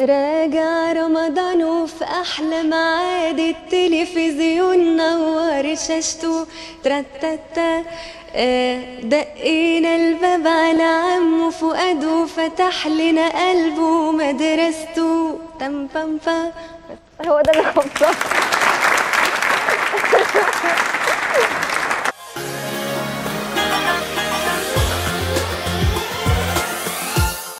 راجع رمضان وفي أحلى ميعاد التلفزيون نور شاشته. ترتتا آه، دقينا الباب على عمه فؤاد وفتح لنا قلبه ومدرسته. تم بام هو ده اللي خلصان.